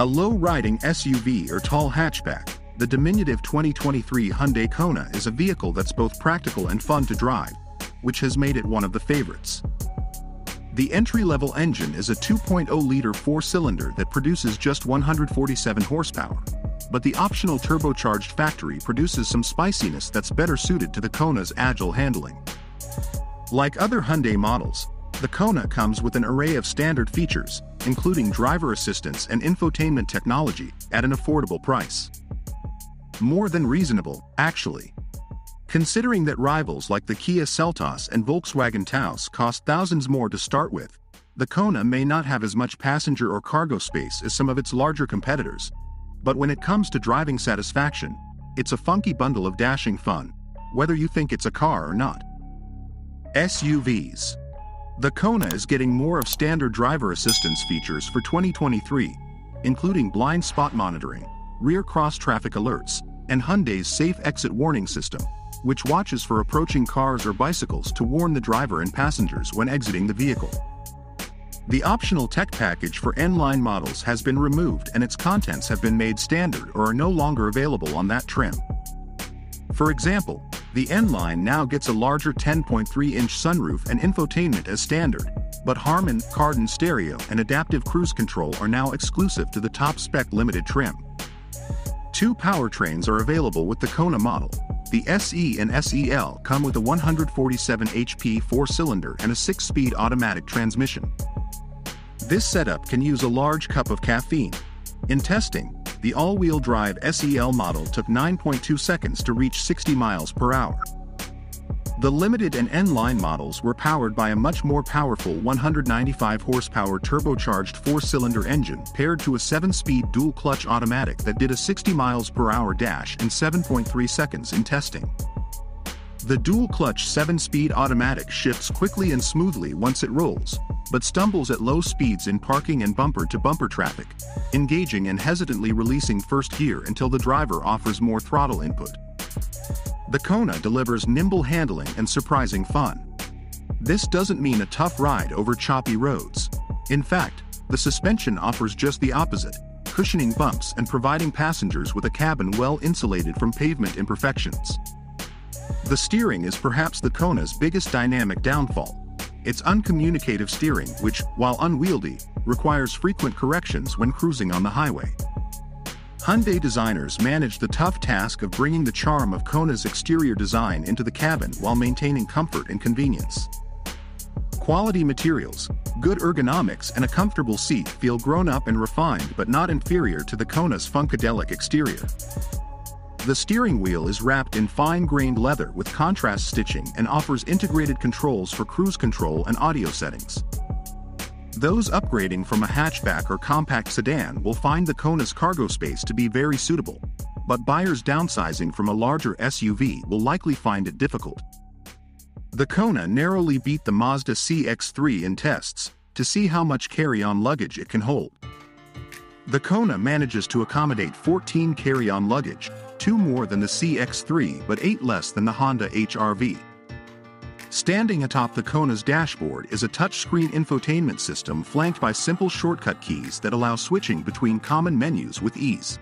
A low-riding SUV or tall hatchback, the diminutive 2023 Hyundai Kona is a vehicle that's both practical and fun to drive, which has made it one of the favorites. The entry-level engine is a 2.0-liter four-cylinder that produces just 147 horsepower, but the optional turbocharged factory produces some spiciness that's better suited to the Kona's agile handling. Like other Hyundai models, the Kona comes with an array of standard features, including driver assistance and infotainment technology, at an affordable price. More than reasonable, actually. Considering that rivals like the Kia Seltos and Volkswagen Taos cost thousands more to start with, the Kona may not have as much passenger or cargo space as some of its larger competitors. But when it comes to driving satisfaction, it's a funky bundle of dashing fun, whether you think it's a car or not. SUVs. The Kona is getting more of standard driver assistance features for 2023, including blind spot monitoring, rear cross traffic alerts, and Hyundai's Safe Exit Warning System, which watches for approaching cars or bicycles to warn the driver and passengers when exiting the vehicle. The optional tech package for N-line models has been removed and its contents have been made standard or are no longer available on that trim. For example, the N-line now gets a larger 10.3-inch sunroof and infotainment as standard, but Harman Kardon stereo and adaptive cruise control are now exclusive to the top-spec limited trim. Two powertrains are available with the Kona model. The SE and SEL come with a 147 HP four-cylinder and a six-speed automatic transmission. This setup can use a large cup of caffeine. In testing, the all-wheel drive SEL model took 9.2 seconds to reach 60 miles per hour. The Limited and N-Line models were powered by a much more powerful 195 horsepower turbocharged four-cylinder engine paired to a 7-speed dual-clutch automatic that did a 60 miles per hour dash in 7.3 seconds in testing. The dual-clutch 7-speed automatic shifts quickly and smoothly once it rolls, but stumbles at low speeds in parking and bumper-to-bumper -bumper traffic, engaging and hesitantly releasing first gear until the driver offers more throttle input. The Kona delivers nimble handling and surprising fun. This doesn't mean a tough ride over choppy roads. In fact, the suspension offers just the opposite, cushioning bumps and providing passengers with a cabin well insulated from pavement imperfections. The steering is perhaps the Kona's biggest dynamic downfall. It's uncommunicative steering which, while unwieldy, requires frequent corrections when cruising on the highway. Hyundai designers managed the tough task of bringing the charm of Kona's exterior design into the cabin while maintaining comfort and convenience. Quality materials, good ergonomics and a comfortable seat feel grown up and refined but not inferior to the Kona's funkadelic exterior. The steering wheel is wrapped in fine-grained leather with contrast stitching and offers integrated controls for cruise control and audio settings. Those upgrading from a hatchback or compact sedan will find the Kona's cargo space to be very suitable, but buyers downsizing from a larger SUV will likely find it difficult. The Kona narrowly beat the Mazda CX-3 in tests to see how much carry-on luggage it can hold. The Kona manages to accommodate 14 carry-on luggage, two more than the CX-3 but eight less than the Honda HR-V. Standing atop the Kona's dashboard is a touchscreen infotainment system flanked by simple shortcut keys that allow switching between common menus with ease.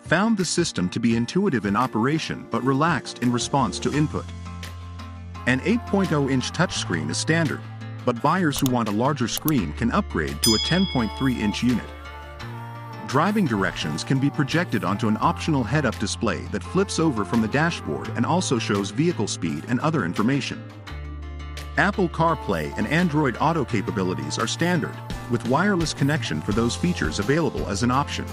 Found the system to be intuitive in operation but relaxed in response to input. An 8.0-inch touchscreen is standard, but buyers who want a larger screen can upgrade to a 10.3-inch unit driving directions can be projected onto an optional head-up display that flips over from the dashboard and also shows vehicle speed and other information. Apple CarPlay and Android Auto capabilities are standard, with wireless connection for those features available as an option.